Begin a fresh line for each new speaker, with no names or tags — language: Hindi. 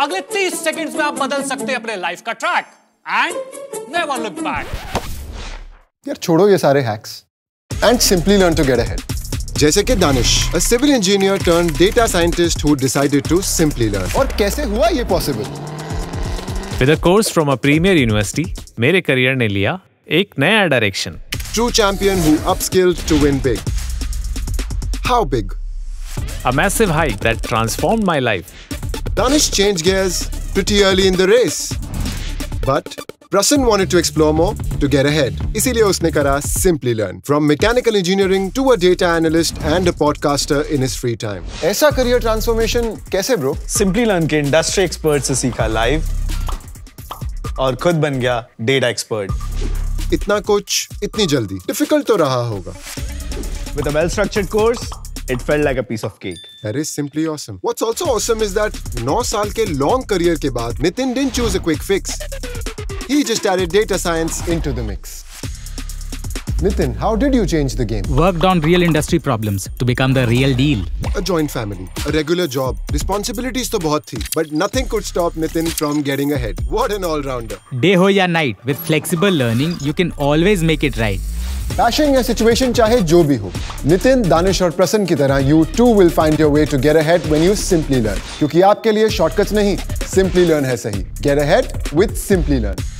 अगले तीस सेकंड्स में आप बदल सकते हैं अपने लाइफ का track and never look back
यार छोड़ो ये सारे hacks and simply learn to get ahead
जैसे कि Danish a civil engineer turned data scientist who decided to simply learn
और कैसे हुआ ये possible
with a course from a premier university मेरे करियर ने लिया एक नया direction
true champion who upskilled to win big how big
a massive hike that transformed my life
Danish changed gears pretty early in the race but Prasan wanted to explore more to get ahead. इसीलिए उसने करा Simply Learn from mechanical engineering to a data analyst and a podcaster in his free time.
ऐसा करियर ट्रांसफॉर्मेशन कैसे ब्रो
सिंपली लर्न के इंडस्ट्री एक्सपर्ट से सीखा लाइव और खुद बन गया डेटा एक्सपर्ट
इतना कुछ इतनी जल्दी डिफ़िकल्ट तो रहा होगा
with a well structured course It felt like a piece of cake
That is simply awesome. What's also awesome is that 9 साल के long career के बाद Nitin didn't choose a quick fix. He just added data science
into the mix. Nitin, how did you change the game?
Worked on real industry problems to become the real deal.
a joint family, a regular job. Responsibilities तो बहुत थी, but nothing could stop Nitin from getting ahead. What an all-rounder.
Day ho ya night, with flexible learning, you can always make it right.
Passion या सिचुएशन चाहे जो भी हो नितिन दानिश और प्रसन्न की तरह you too will find your way to get ahead when you simply learn क्योंकि आपके लिए शॉर्टकट्स नहीं सिंपली लर्न है सही get ahead with simply learn